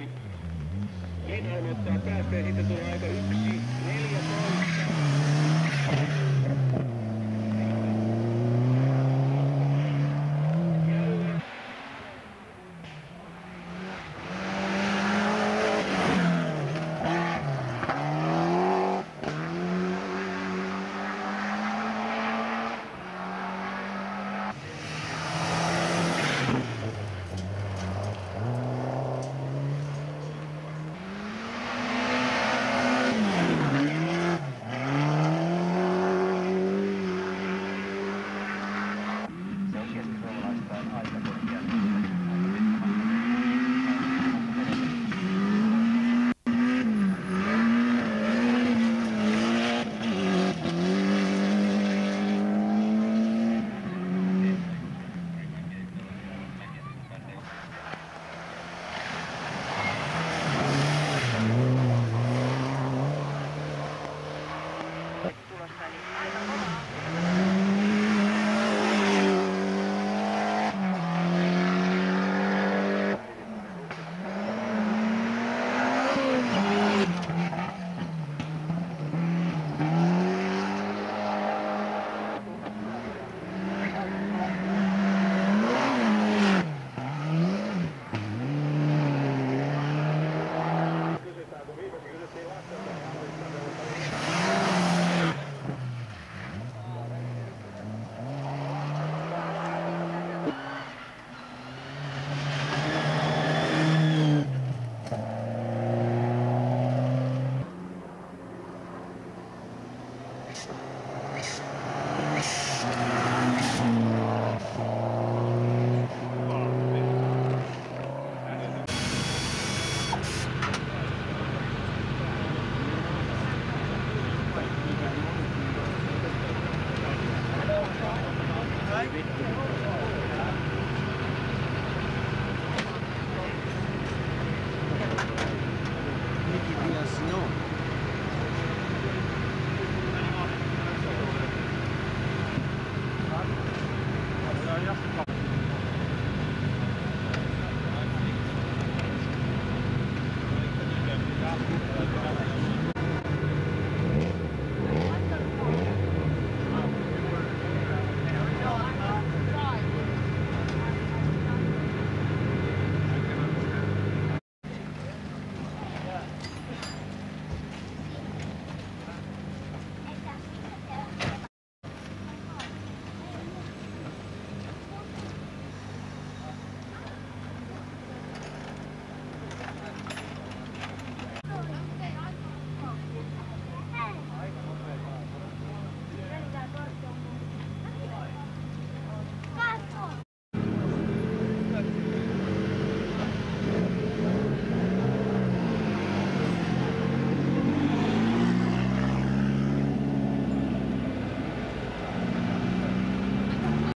Niin. Lindholm ottaa päästeen, sitten tulee aika yksi.